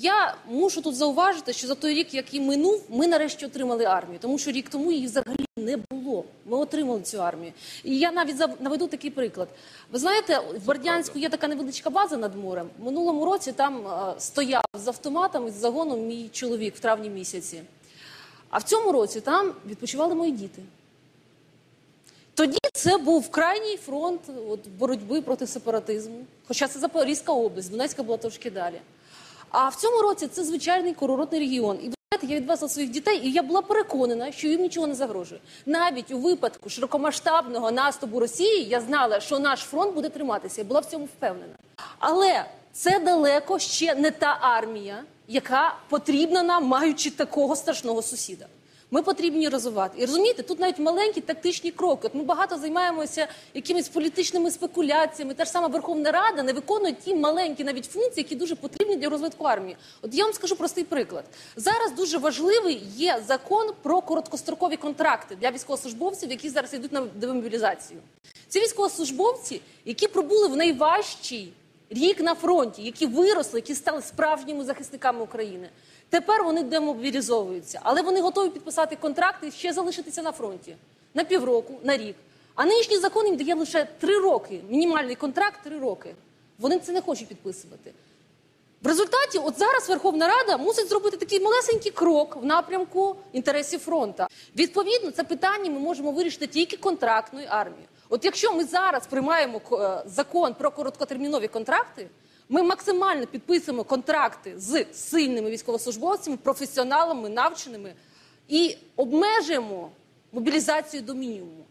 Я мушу тут зауважити, що за той рік, який минув, ми нарешті отримали армію, тому що рік тому її взагалі не було. Ми отримали цю армію. І я навіть наведу такий приклад. Ви знаєте, в Бердянську є така невеличка база над морем. Минулому році там е, стояв з автоматом і з загоном мій чоловік в травні місяці. А в цьому році там відпочивали мої діти. Тоді це був крайній фронт от, боротьби проти сепаратизму. Хоча це Запорізька область, Донецька була трошки далі. А в цьому році це звичайний курортний регіон. І я відвезла своїх дітей, і я була переконана, що їм нічого не загрожує. Навіть у випадку широкомасштабного наступу Росії я знала, що наш фронт буде триматися. Я була в цьому впевнена. Але це далеко ще не та армія, яка потрібна нам, маючи такого страшного сусіда. Ми потрібні розвивати. І розумієте, тут навіть маленькі тактичні кроки. От ми багато займаємося якимись політичними спекуляціями. Та ж сама Верховна Рада не виконує ті маленькі навіть функції, які дуже потрібні для розвитку армії. От я вам скажу простий приклад. Зараз дуже важливий є закон про короткострокові контракти для військовослужбовців, які зараз йдуть на демобілізацію. Ці військовослужбовці, які пробули в найважчий рік на фронті, які виросли, які стали справжніми захисниками України. Тепер вони демобілізовуються, але вони готові підписати контракти і ще залишитися на фронті на півроку, на рік. А нинішній закон їм дає лише три роки. Мінімальний контракт три роки. Вони це не хочуть підписувати. В результаті, от зараз Верховна Рада мусить зробити такий малесенький крок в напрямку інтересів фронту. Відповідно, це питання ми можемо вирішити тільки контрактною армією. От якщо ми зараз приймаємо е, закон про короткотермінові контракти, ми максимально підписуємо контракти з сильними військовослужбовцями, професіоналами, навченими і обмежуємо мобілізацію до мінімуму.